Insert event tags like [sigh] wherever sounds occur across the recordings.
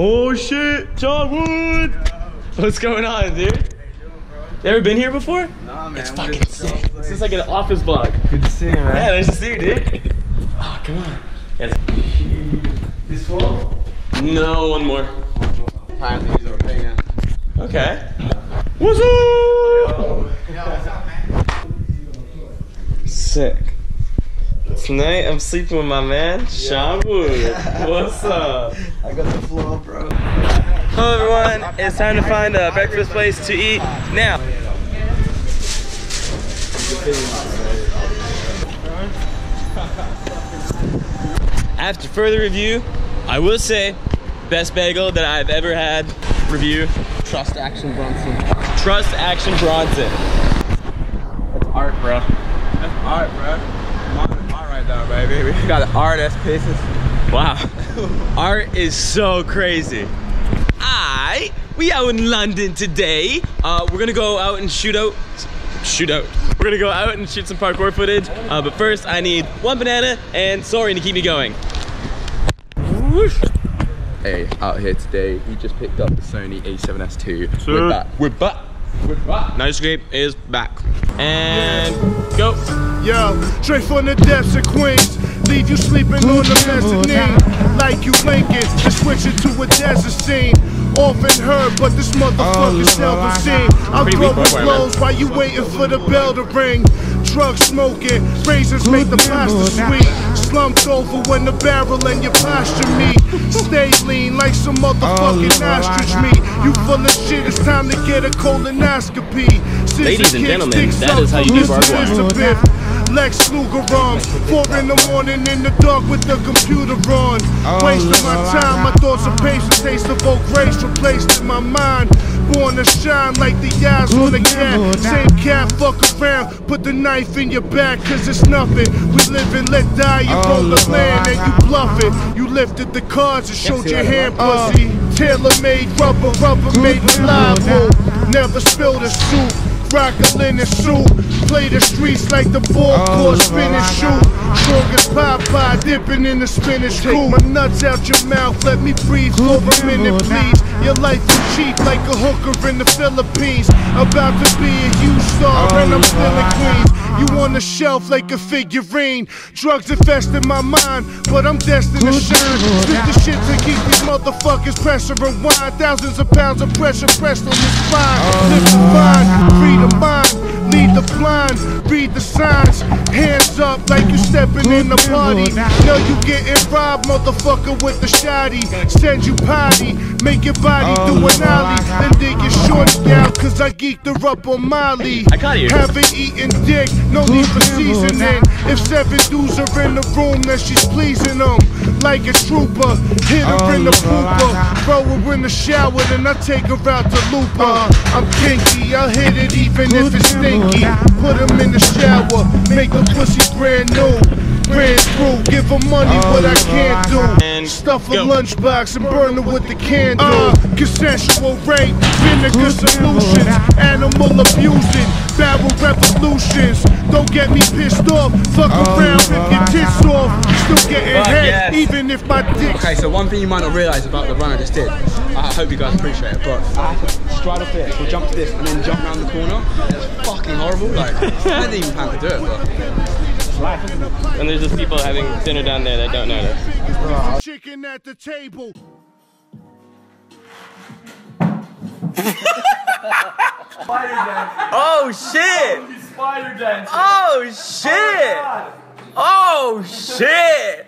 Oh shit, John Wood! What's going on, dude? You ever been here before? Nah, man. It's fucking sick. This is like an office vlog. Good to see you, man. Yeah, nice to see you, dude. Oh, [laughs] come on. Yes. This full? No, one more. Apparently he's okay now. Okay. What's up? Sick. Tonight I'm sleeping with my man, Sean Wood. What's up? I got the floor, bro. Hello everyone, it's time to find a breakfast place to eat now. After further review, I will say, best bagel that I've ever had. Review, Trust Action Bronson. Trust Action Bronson. That's art, bro. That's art, bro. Modern art right there, baby. We got art ass pieces. Wow. [laughs] Art is so crazy. I we out in London today. Uh, we're gonna go out and shoot out. Shoot out. We're gonna go out and shoot some parkour footage. Uh, but first, I need one banana and sorry to keep me going. Whoosh. Hey, out here today, we just picked up the Sony a7S II. Sir. We're back. We're back. We're. Nightscape is back. And go. Yo, straight from the depths of Queens. Leave you sleeping on the mezzanine. Like you blinking, to switch it to a desert scene. Often heard, but this motherfucker seldom seen. I'm Pretty weak throwing blows while you waiting for the bell to ring. Drug smoking, razors make the pasta sweet. Slumped over when the barrel and your posture meet. Stay lean like some motherfucking oh, ostrich meat. You full of shit, it's time to get a colonoscopy. Ladies and gentlemen, that is how you do Mr. barbed wire. Elizabeth. Lex Luger arms, four in the morning in the dark with the computer on. Wasting my time, my thoughts of patience, taste of old grace replaced in my mind. Born to shine like the eyes on a cat. Same cat, fuck around, put the knife in your back, cause it's nothing. We live and let die, you roll the land and you bluff it. You lifted the cards and showed your hand, pussy. Tailor made rubber, rubber made reliable. Never spilled a soup. Rock a linen suit, play the streets like the ball oh, court, spin and shoot. Strong as Popeye, dipping in the spinach Take my nuts out your mouth, let me breathe for a minute, please. Your life is cheap like a hooker in the Philippines. About to be a huge star, oh, and I'm still a Queens. You on the shelf like a figurine. Drugs infested my mind, but I'm destined to shine. Spit the shit to keep these motherfuckers pressure rewind. Thousands of pounds of pressure pressed on the spine. Live the vine, free the mind, lead the blind, read the signs. Hands up like you stepping in the party. Know you getting robbed, motherfucker, with the shoddy. Send you potty, make your body do an ollie. Then dig your shorts down, cause I geeked her up on Molly. I caught you. Haven't eaten dick, no need for seasoning. If seven dudes are in the room, then she's pleasing them. Like a trooper, hit her in the pooper. Throw her in the shower, then I take her out to Looper. I'm kinky, I'll hit it even if it's stinky. Put him in the shower, make the pussy brand new. Ran through, give her money, what I can't do. And Stuff a lunchbox and burn her with the candle. Uh, consensual rape, vinegar solutions, animal abusing, barrel revolutions. Don't get me pissed off, fuck around, rip your tits off. Still getting Fuck head, yes. even if my dick's Okay, so one thing you might not realise about the run I just did, I hope you guys appreciate it, but I had to stride up here, so jump to this, and then jump around the corner. It's fucking horrible. Like, I didn't even plan to do it, but And there's just people having dinner down there that don't notice. chicken at the table. Oh shit! Spider dance. Oh shit! Oh shit!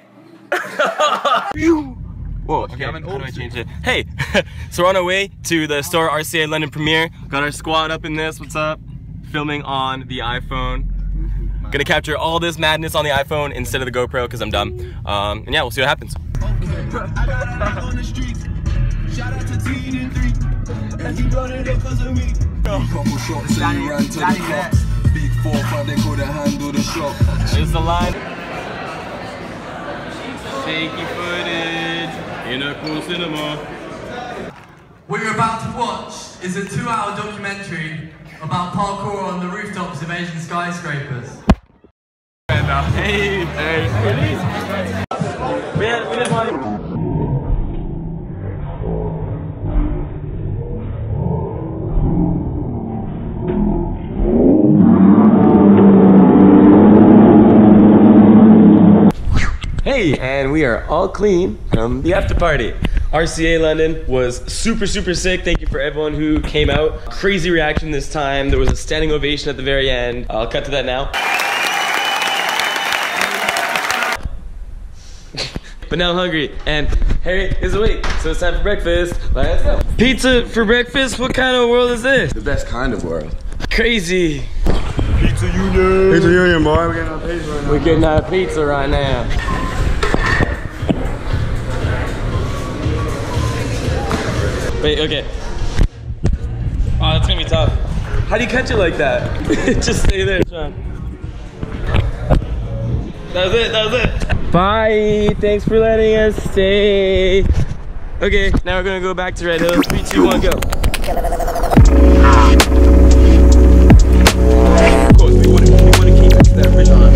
Whoa, okay, how do I change it? Hey, [laughs] so we're on our way to the Storror RCA London premiere. Got our squad up in this, what's up? Filming on the iPhone. Gonna capture all this madness on the iPhone instead of the GoPro because I'm dumb. Um, and yeah, we'll see what happens. Couple shots and he ran to the cops. Big four, but they couldn't handle the shock. There's the line. Shaky footage in a cool cinema. What you're about to watch is a two-hour documentary about parkour on the rooftops of Asian skyscrapers. Hey, hey, Hey, and we are all clean from the after party. RCA London was super, super sick. Thank you for everyone who came out. Crazy reaction this time. There was a standing ovation at the very end. I'll cut to that now. But now I'm hungry, and Harry is awake, so it's time for breakfast. Let's go. Pizza for breakfast? What kind of world is this? The best kind of world. Crazy. Pizza Union, Pizza Union, boy. We're getting our pizza right now. We're getting our pizza right now. Wait, okay. Oh, that's gonna be tough. How do you catch it like that? [laughs] Just stay there, Sean. That was it, that was it. Bye, thanks for letting us stay. Okay, now we're gonna go back to Red Hill. Three, two, one, go. Of course, we the original.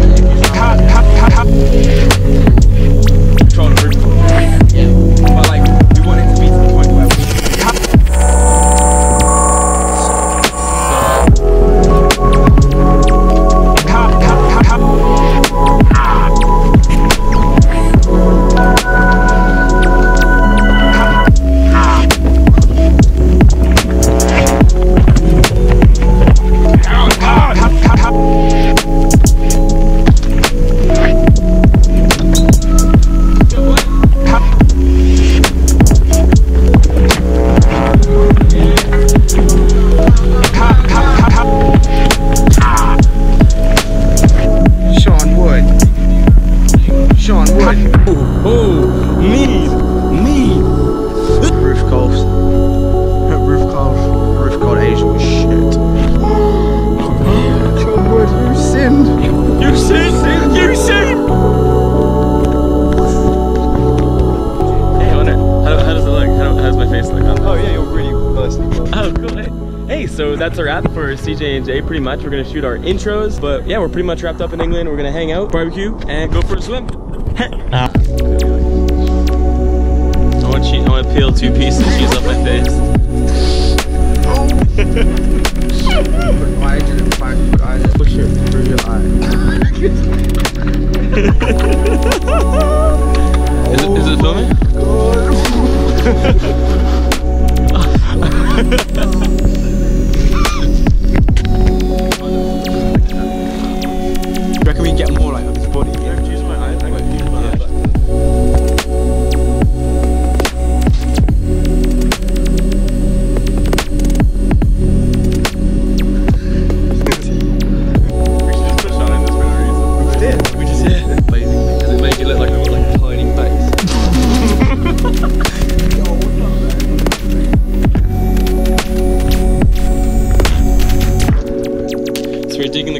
So that's a wrap for CJ and Jay. Pretty much, we're gonna shoot our intros, but yeah, we're pretty much wrapped up in England. We're gonna hang out, barbecue, and go for a swim. Ah. I want. To peel two pieces cheese off my face.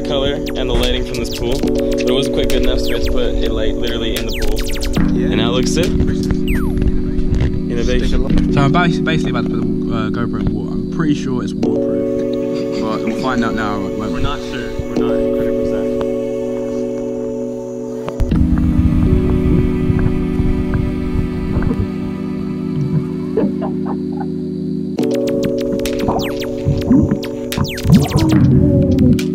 Color and the lighting from this pool, but it wasn't quite good enough, so we had to put a light literally in the pool. And now it looks it. Innovation. So I'm basically about to put the uh, GoPro in water. I'm pretty sure it's waterproof, but we'll find out now. We're not sure. We're not 100%. See [laughs]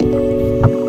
how natural.